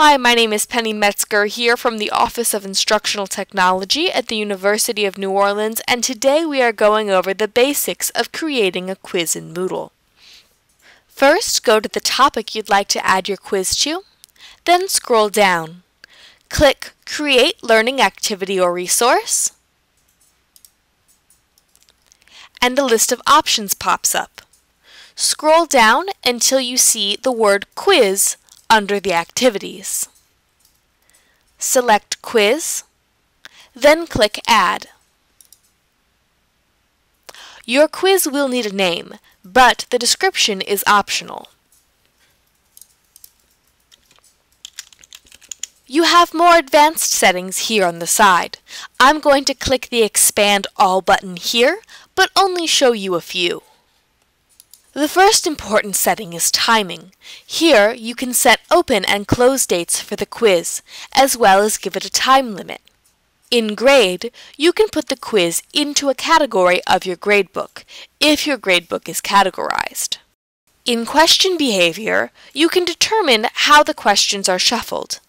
Hi, my name is Penny Metzger here from the Office of Instructional Technology at the University of New Orleans and today we are going over the basics of creating a quiz in Moodle. First, go to the topic you'd like to add your quiz to, then scroll down. Click Create Learning Activity or Resource and a list of options pops up. Scroll down until you see the word Quiz under the Activities. Select Quiz, then click Add. Your quiz will need a name, but the description is optional. You have more advanced settings here on the side. I'm going to click the Expand All button here, but only show you a few. The first important setting is timing. Here, you can set open and close dates for the quiz, as well as give it a time limit. In Grade, you can put the quiz into a category of your gradebook, if your gradebook is categorized. In Question Behavior, you can determine how the questions are shuffled.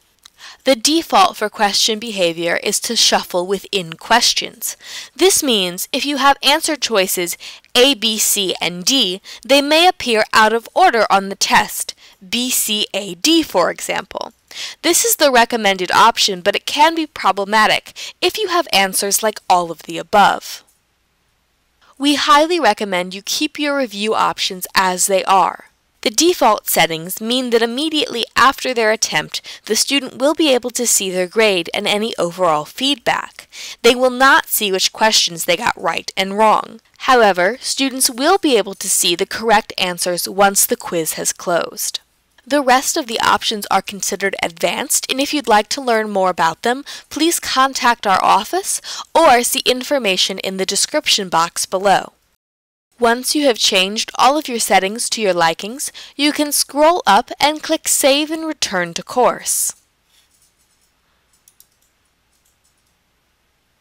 The default for question behavior is to shuffle within questions. This means if you have answer choices A, B, C, and D, they may appear out of order on the test, B, C, A, D, for example. This is the recommended option, but it can be problematic if you have answers like all of the above. We highly recommend you keep your review options as they are. The default settings mean that immediately after their attempt, the student will be able to see their grade and any overall feedback. They will not see which questions they got right and wrong. However, students will be able to see the correct answers once the quiz has closed. The rest of the options are considered advanced, and if you'd like to learn more about them, please contact our office or see information in the description box below. Once you have changed all of your settings to your likings, you can scroll up and click Save and Return to Course.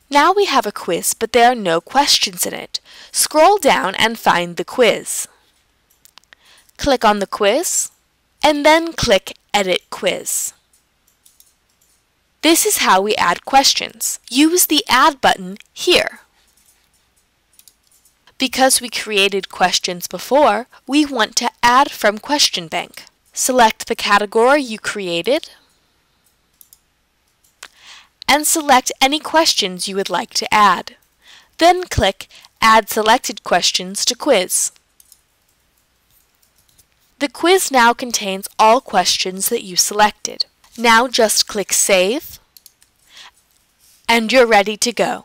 Now we have a quiz, but there are no questions in it. Scroll down and find the quiz. Click on the quiz, and then click Edit Quiz. This is how we add questions. Use the Add button here. Because we created questions before, we want to add from Question Bank. Select the category you created and select any questions you would like to add. Then click Add Selected Questions to Quiz. The quiz now contains all questions that you selected. Now just click Save and you're ready to go.